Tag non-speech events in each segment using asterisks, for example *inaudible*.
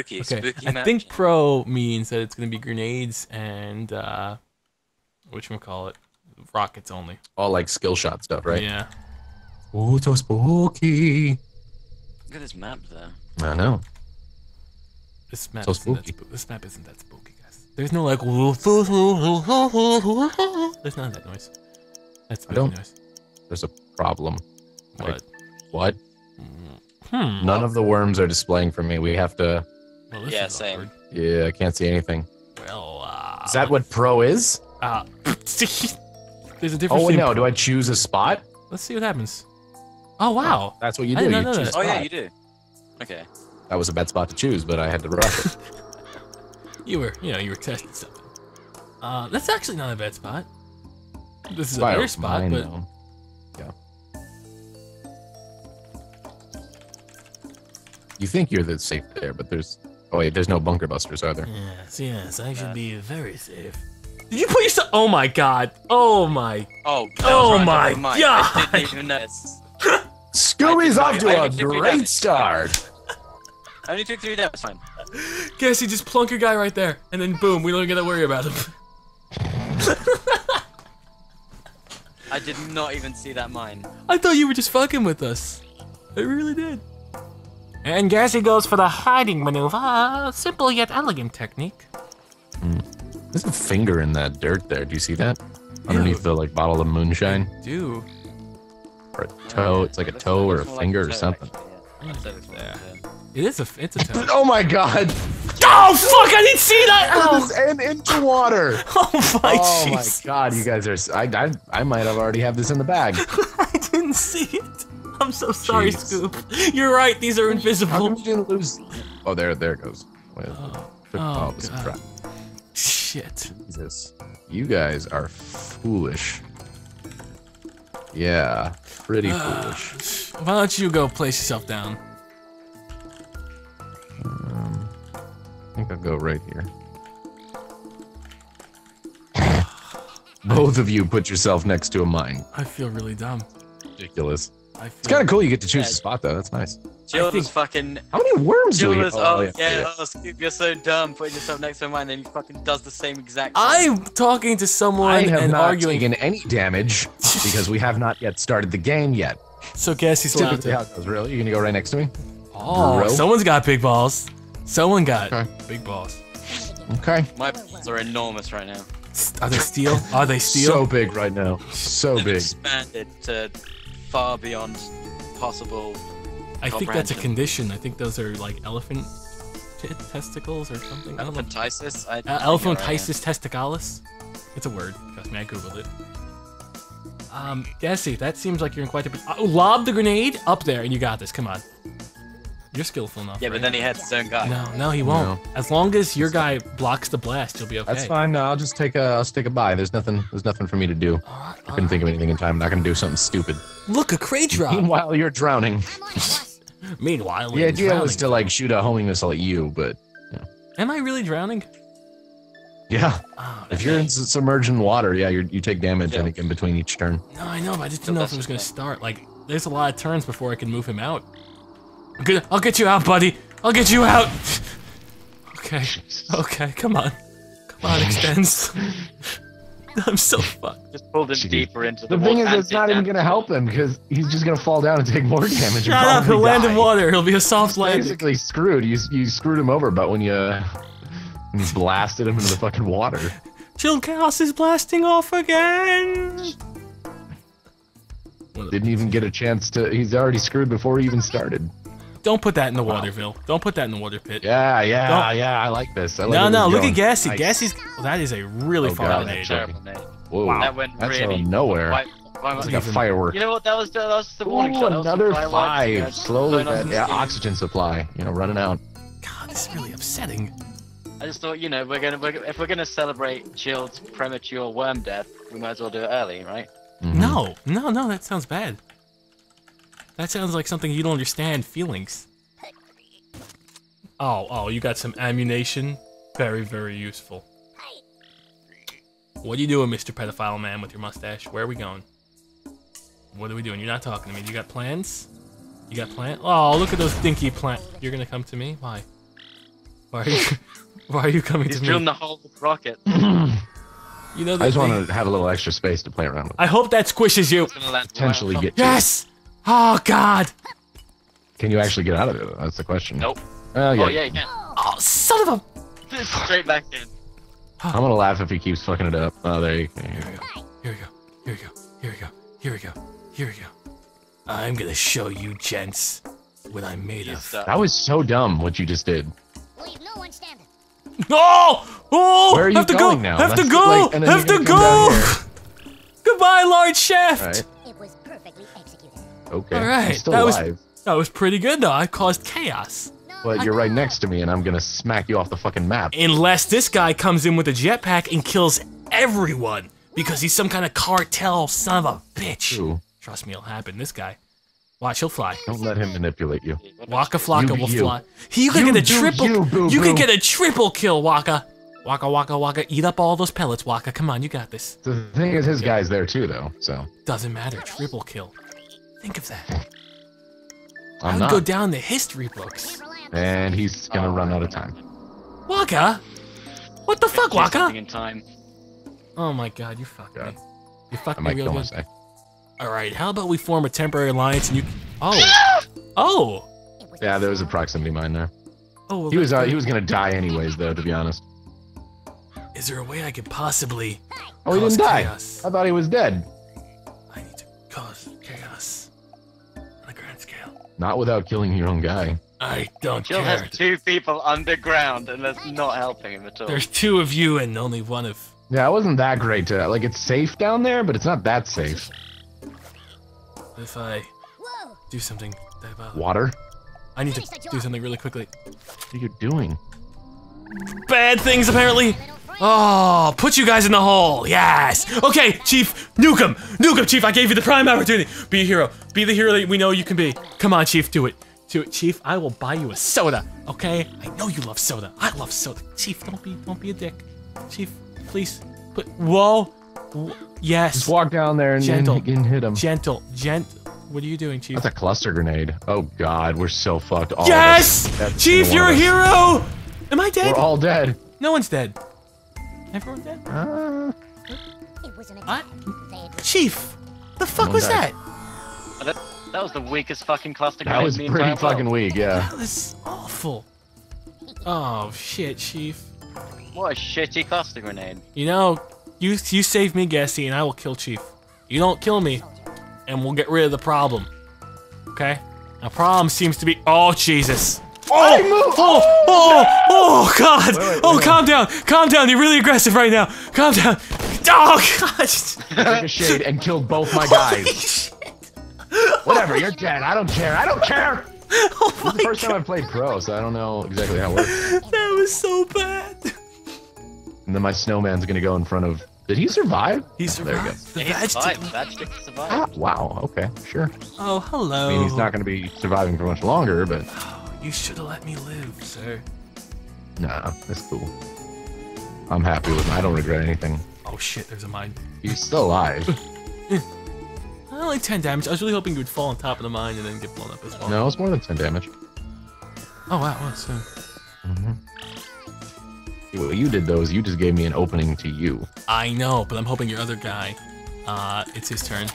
spooky, Okay, spooky I match. think pro means that it's gonna be grenades and uh, which we call it, rockets only. All like skill shot stuff, right? Yeah. Oh, so spooky. Look at this map there. I know. This map So isn't that spooky. spoo- this map isn't that spooky, guys. There's no like. *laughs* There's none of that noise. That's spooky don't- noise. There's a problem. What? What? Hmm. None of the worms are displaying for me. We have to. Well, Yeah, same. awkward. Yeah, I can't see anything. Well, uh, Is that what pro is? Uh, *laughs* there's a difference. Oh between- no! Do I choose a spot? Let's see what happens. Oh wow. That's what you do. You not know choose. Oh yeah, you do. Okay. That was a bad spot to choose, but I had to rush it. *laughs* You were, you know, you were testing something. Uh, that's actually not a bad spot. This is a Fire better spot, mine, but though. Yeah. You think you're the safe there, but there's. Oh wait, there's no bunker busters, are there? yes, yes, I should be very safe. Did you put yourself? Oh my god! Oh my! Oh. Oh my. God. I didn't even notice. *laughs* Scooby's off to I a did do great start. I only took three. That was fine. Guess you just plunk your guy right there, and then boom, we don't gotta worry about him. *laughs* I did not even see that mine. I thought you were just fucking with us. I really did. And Gassy goes for the hiding maneuver. A simple yet elegant technique. Hmm. There's a finger in that dirt there. Do you see that? Underneath the like bottle of moonshine, Do. or a toe. It's like a toe or a looks more like finger or something. yeah. I'd say it looks more like a toe. It is a. It's a toe. *laughs* Oh my god! oh fuck! I didn't see that. Oh, And into water. *laughs* oh my oh my god, you guys are. I I might have already have this in the bag. *laughs* I didn't see it. *laughs* I'm so sorry, Jeez. Scoop. You're right. These are How invisible. come you didn't lose? Oh, there, there it goes. Wait, Oh, oh, oh, it was a God. trap. Shit. Jesus, you guys are foolish. Yeah, pretty foolish. Why don't you go place yourself down? Um, I think I'll go right here. *sighs* Both of you put yourself next to a mine. I feel really dumb. Ridiculous. I It's kind of cool. You get to choose Yeah. a spot though. That's nice. Jill think- was fucking. How many worms do Jill we was. have? Oh, yeah. yeah. Oh, Scoop, you're so dumb. Putting yourself next to mine, then he fucking does the same exact. thing. I'm talking to someone I have and not arguing. taken any damage because we have not yet started the game yet. So Gassy's allowed Typically, how to. it goes. Really, you're gonna go right next to me? Oh, Bro. someone's got big balls. Someone got Okay. big balls. Okay. My balls are enormous right now. Are they steel? Are they steel? So big right now. So big. expanded to far beyond possible. I think that's a condition. I think those are like elephant testicles or something. I don't know. Elephantiasis. I, Uh, elephantiasis testicalis. It's a word. Trust me, I googled it. Um, Gassy, that seems like you're in quite a. Oh, lob the grenade up there, and you got this. Come on. You're skillful enough. Yeah, but then he had his own guy. No, no, he won't. As long as your guy blocks the blast, you'll be okay. That's fine. No, I'll just take a. I'll just take a buy. There's nothing. There's nothing for me to do. Alright, I couldn't think of anything in time. I'm not gonna do something stupid. Look, a crate drop. *laughs* Meanwhile, you're drowning. *laughs* Meanwhile, The we're idea was drowning. to like shoot a homing missile at you, but Am I really drowning? yeah, Oh, if you're in submerged in water, yeah, you're, you take damage. I think in between each turn. no, I know, but I just didn't know if it was gonna start. Like, there's a lot of turns before I can move him out. I'm gonna, I'll get you out, buddy. I'll get you out. Okay, okay, come on, come on, Extenze. *laughs* I'm so fucked. Just pulled him Jeez. deeper into the, The thing is, it's not even gonna help him because he's just gonna fall down and take more damage. and Shut up! He'll probably land in water. He'll be a soft He's landing. basically screwed. You you screwed him over, but when you when you blasted him into the fucking water. Chill Chaos is blasting off again. Didn't even get a chance to. He's already screwed before he even started. Don't put that in the waterville. Don't put that in the water pit. Yeah, yeah, Don't- yeah. I like this. I like no, no, look going. at Gassy. Nice. Gassy's. That is a really Oh, far God. Terrible name. Whoa, That went that's really out of nowhere. Why, why It's like a firework. You know what? That was the, that was the warning Ooh, shot. Another five. yeah. Slowly, Going that, yeah, the oxygen supply. You know, running out. God, this is really upsetting. I just thought, you know, we're gonna, we're, if we're gonna celebrate Chilled's premature worm death, we might as well do it early, right? Mhm. No, no, no, that sounds bad. That sounds like something you don't understand feelings. Oh, oh, you got some ammunition? Very, very useful. What are you doing, Mr. Pedophile Man, with your mustache? Where are we going? What are we doing? You're not talking to me. You got plans? You got plans? Oh, look at those dinky plant. You're gonna come to me? Why? Why are you? *laughs* Why are you coming He's to drilling me? the hole with the rocket. *laughs* You know I just want to have a little extra space to play around with. I hope that squishes you. It's gonna land right Potentially get. Yes. Oh God. Can you actually get out of it? That's the question. Nope. Oh yeah. Oh yeah, you can. Oh, son of a. Straight back in. I'm gonna laugh if he keeps fucking it up. Oh, there you go. Here we go. Here we go. Here we go. Here we go. Here we go. Here we go. I'm gonna show you, gents, what I'm made of. That was so dumb what you just did. Leave no one standing. Oh! Oh! Where are you have to going go. now? Have to go. like- have to gonna come down go. *laughs* Goodbye, Lord Shaft. Okay. All right. I'm still that was- That was pretty good, though. I caused chaos. But you're right next to me, and I'm gonna smack you off the fucking map. Unless this guy comes in with a jetpack and kills everyone because he's some kind of cartel son of a bitch. Ooh, Trust me, it'll happen. This guy. Watch, he'll fly. don't let him manipulate you. Waka Flocka You will you. fly. He could You get a triple. you, boo you could get a triple kill, Waka. Waka Waka Waka. Eat up all those pellets, Waka. Come on, you got this. The thing is, his guy's there too, though. So Doesn't matter. Triple kill. Think of that. I I'm would not. go down the history books. and he's gonna run out of time. Waka. What the fuck, Do Waka? something in time. Oh my god, you fucked God. me. You I fucked me might real kill good. All right, how about we form a temporary alliance and you? Oh, oh, Yeah, there was a proximity mine there. oh. well, He was uh, he was gonna die anyways, though. To be honest. Is there a way I could possibly? Oh, he didn't die. I thought he was dead. Not without killing your own guy. I don't Jill care. has two people underground, and that's not helping him at all. There's two of you and only one of. Yeah, it wasn't that great to like. It's safe down there, but it's not that safe. If I do something diabolical, Water. I need to do something really quickly. What are you doing? Bad things apparently. Little friend. Oh, put you guys in the hole. Yes. Okay, Chief. Nuke him. Nuke him, Chief. I gave you the prime opportunity. Be a hero. Be the hero that we know you can be. Come on, Chief. Do it. Do it, Chief. I will buy you a soda. Okay? I know you love soda. I love soda. Chief, don't be, don't be a dick. Chief, please. Put. Whoa. Wh- Yes. Just walk down there and, Gentle. and, and hit him. Gentle. gentle. What are you doing, Chief? That's a cluster grenade. Oh God, we're so fucked. All yes. Chief, you're a hero. Am I dead? We're all dead. no one's dead. Everyone dead? Uh, It was an What? attack. They had Chief. The fuck One was that? That, that was the weakest fucking cluster that was pretty fucking world. weak. Yeah. That was awful. *laughs* Oh shit, Chief. What a shitty cluster grenade. You know, you you save me, Gassy, and I will kill Chief. You don't kill me, and we'll get rid of the problem. Okay? The problem seems to be. Oh Jesus. Oh, oh, oh, oh, God! wait, oh, wait. calm down, calm down. You're really aggressive right now. Calm down. Oh *laughs* God! Took a shade and killed both my guys. Whatever, you're dead. I don't care. I don't care. *laughs* Oh This is the first God! time I've played pro, so I don't know exactly how it works. That was so bad. And then my snowman's gonna go in front of. Did he survive? He There you go. survived. The He veg survived. didn't. Survived. Ah, wow. Okay. Sure. Oh, hello. I mean, he's not gonna be surviving for much longer, but You should have let me live, sir. nah, that's cool. I'm happy with. I don't regret anything. Oh shit, there's a mine. He's still alive. *laughs* Only 10 damage. I was really hoping you would fall on top of the mine and then get blown up as well. No, it's more than 10 damage. Oh wow, well, so What you did though is you just gave me an opening to you. I know, but I'm hoping your other guy, uh, it's his turn.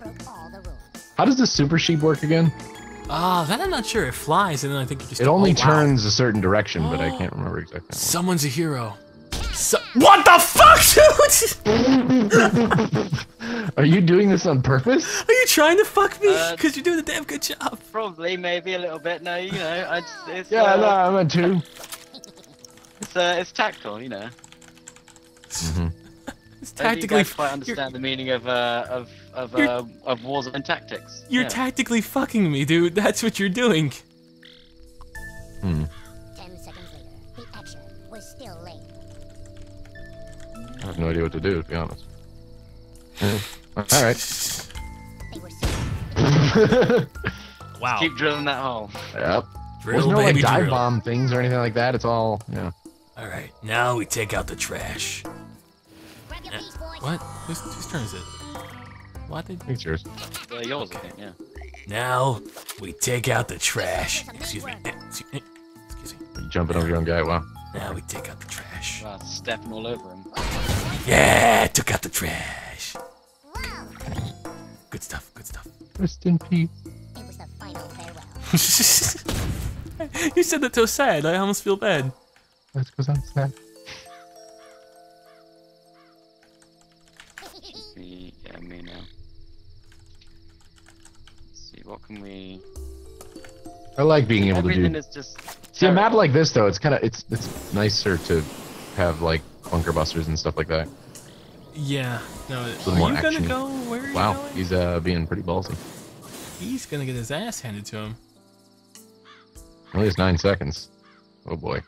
Broke all the rules. How does the super sheep work again? Ah, that I'm not sure. It flies, and then I think you just. It only oh, wow. turns a certain direction, but I can't remember exactly. Someone's a hero. So- what the fuck, dude? *laughs* Are you doing this on purpose? Are you trying to fuck me? Uh, Because you're doing a damn good job. Probably, maybe a little bit. No, you know, I just, it's, Yeah, uh, no, I meant to. it's, uh, it's tactile, you know. *laughs* It's tactically. I don't think tactically. you guys quite you're, understand the meaning of uh, of of You're- uh, of Warzone tactics. you're yeah. tactically fucking me, dude. That's what you're doing. Hmm. Ten seconds later, the action was still late. I have no idea what to do, to be honest. Yeah. All right. They were so Wow. Keep drilling that hole. Yep. Drill, There's no like dive drill. bomb things or anything like that. It's all, yeah. All right, now we take out the trash. grab your piece, boys. What? Whose, whose turn is it? What did? I think it's yours. Uh, yours, I think. Yeah. Now we take out the trash. Excuse me. Excuse me. Excuse me. jumping over your own guy. Wow. Now we take out the trash. Wow, stepping all over him. Yeah, took out the trash. Wow! Good stuff. Good stuff. Rest in peace. It was the final farewell. *laughs* you said that so sad. I almost feel bad. That's because I'm sad. Let's see, what can we? I like being able to do. Everything do. is just. See a map like this though, it's kind of it's it's nicer to have like bunker busters and stuff like that. Yeah. No. little Are more you gonna go? Where are you Wow, going? he's uh being pretty ballsy. He's gonna get his ass handed to him. Only has nine seconds. Oh boy,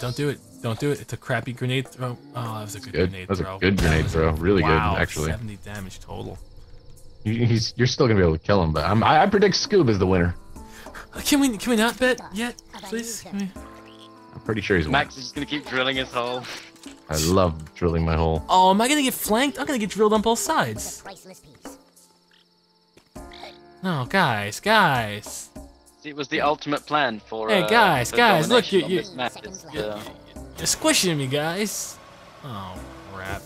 Don't do it. Don't do it. It's a crappy grenade throw. Oh, that was a good, good. grenade That was throw. a good grenade throw. Really wow, good, actually. 70 damage total. You- He's you're still gonna be able to kill him, but I'm, I, I predict Scoob is the winner. Uh, Can we can we not bet yet, please? We? I'm pretty sure he's Max winning. is just gonna keep drilling his hole. I love drilling my hole. Oh, am I gonna get flanked? I'm gonna get drilled on both sides. a priceless. No, guys, guys. It was the ultimate plan for. Hey, uh, guys, for guys, look, domination you- you- this map. Seconds It's, uh, You're squishing me, guys. Oh, crap.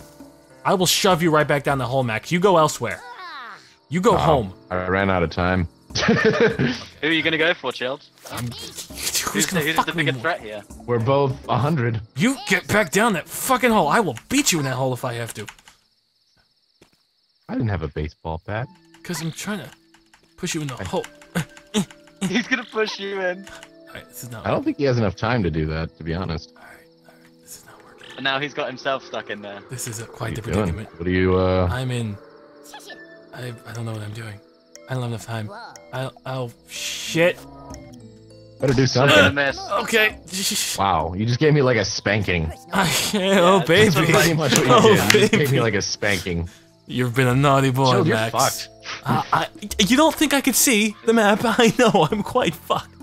I will shove you right back down the hole, Max. You go elsewhere. You go Oh, home. I ran out of time. *laughs* who are you gonna go for, Chilled? Who's Who's, gonna the, who's fuck the me bigger more? threat here? We're both a hundred. You get back down that fucking hole. I will beat you in that hole if I have to. I didn't have a baseball bat. Cause I'm trying to push you in the hole. *laughs* He's gonna push you in. Alright, this is not I don't think he has enough time to do that, to be honest. Alright, alright, this is not working. And now he's got himself stuck in there. This is a What are quite you the doing? predicament. What are you? uh... I'm in. Shush it. I I don't know what I'm doing. I don't have enough time. Whoa. I oh shit. Better do Gonna something. miss. Okay. *laughs* Wow, you just gave me like a spanking. *laughs* I can't. Oh that's baby. what Pretty much what you *laughs* Oh, did. You just gave me like a spanking. You've been a naughty boy, Chill, you're Max. fucked. Uh, I, you don't think I could see the map? I know I'm quite fucked.